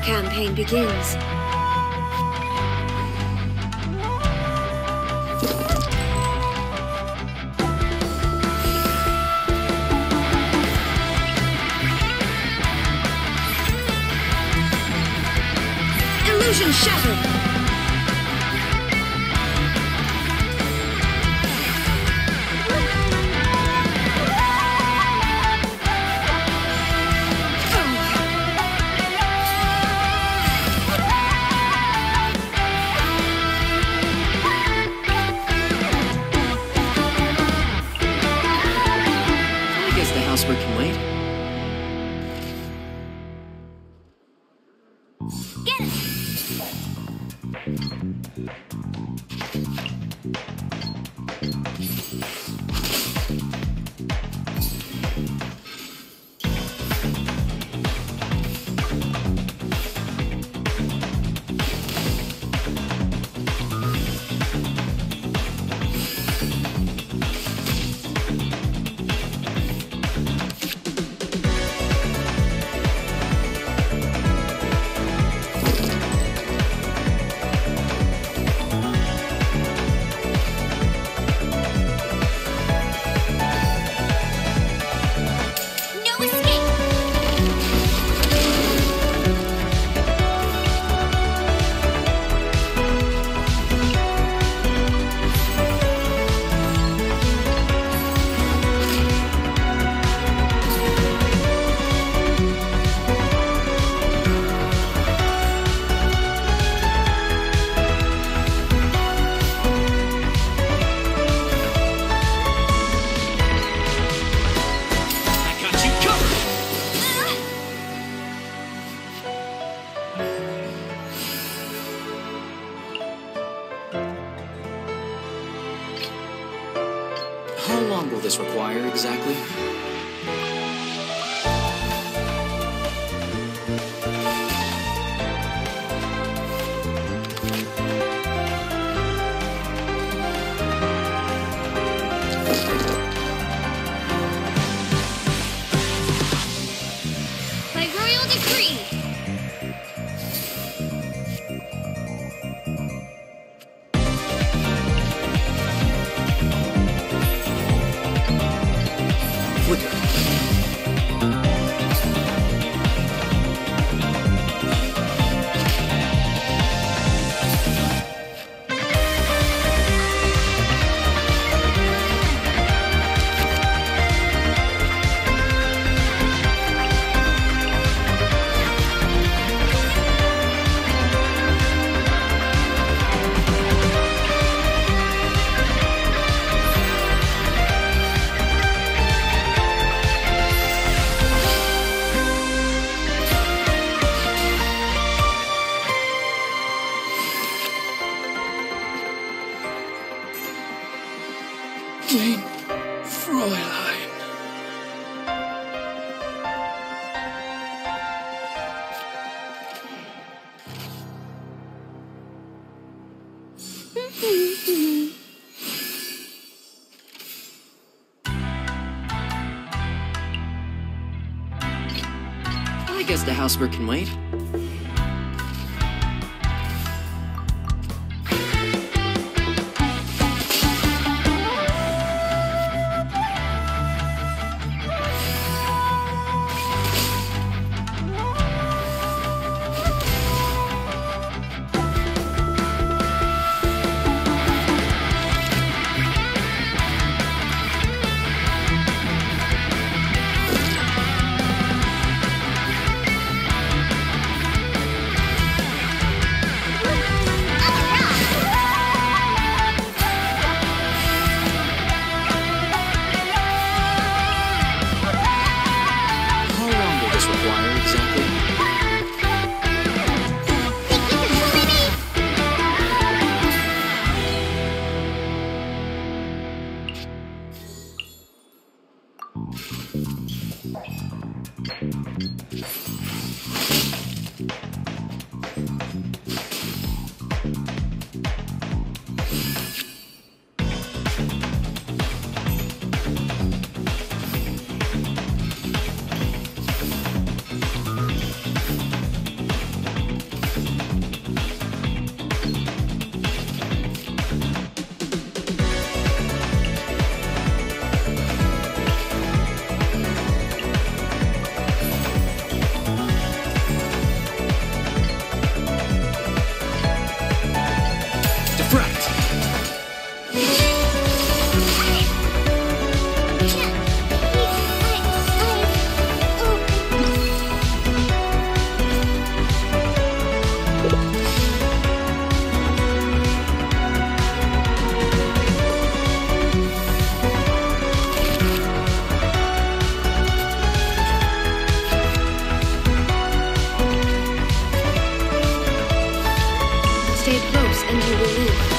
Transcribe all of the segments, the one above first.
The campaign begins. Illusion shattered! How long will this require exactly? Fräulein. I guess the housework can wait. you.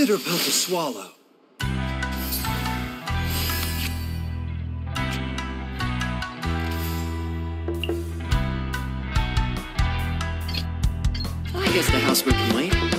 Bitter pill to swallow. I guess the housebird can wait.